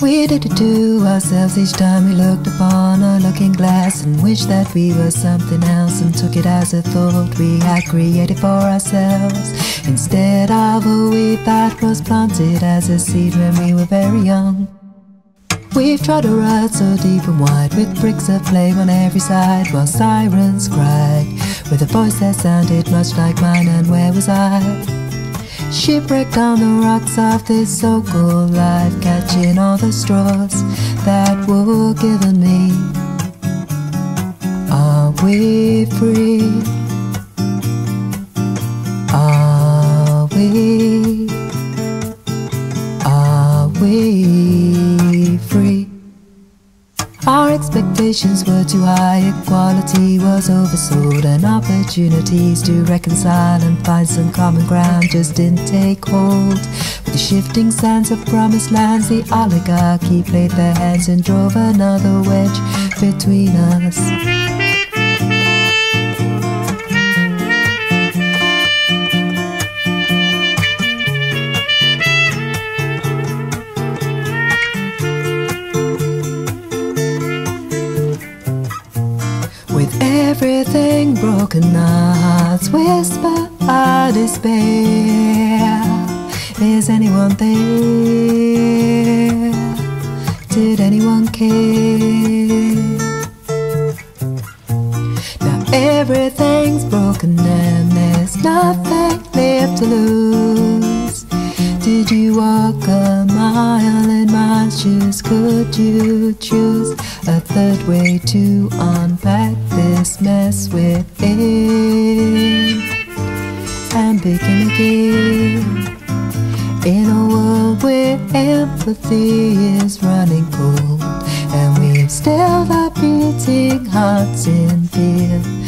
We did it to ourselves each time we looked upon a looking glass and wished that we were something else and took it as a thought we had created for ourselves instead of a weed that was planted as a seed when we were very young. We've trod a road so deep and wide with bricks of flame on every side while sirens cried with a voice that sounded much like mine and where was I? Shipwrecked on the rocks of this so-called life Catching all the straws that were given me Are we free? Are we? Our expectations were too high, equality was oversold, and opportunities to reconcile and find some common ground just didn't take hold. With the shifting sands of promised lands, the oligarchy played their hands and drove another wedge between us. Broken, hearts whisper our despair. Is anyone there? Did anyone care? Now everything's broken and there's nothing left to lose. Shoes? Could you choose a third way to unpack this mess within and begin again? In a world where empathy is running cold And we've still our beating hearts in fear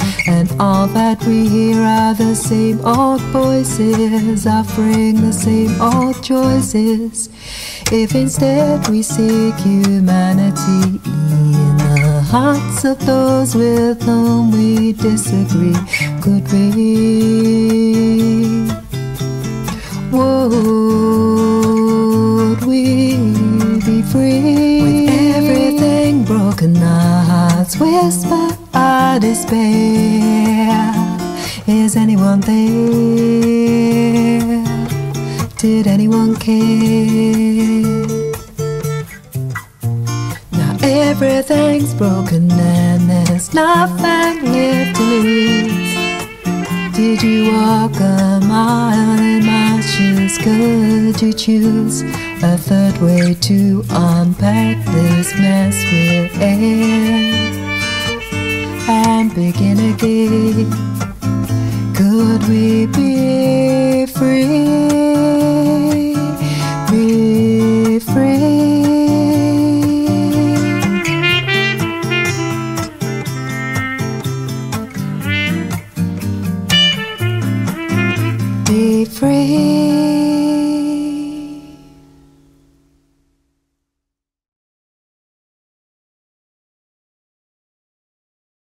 all that we hear are the same old voices Offering the same old choices If instead we seek humanity In the hearts of those with whom we disagree Could we would we be free? With everything broken, our hearts whisper despair. Is anyone there? Did anyone care? Now everything's broken and there's nothing left to lose. Did you walk a mile in my shoes? Could you choose a third way to unpack this mess within and begin again? Could we be free? Be free? Be free.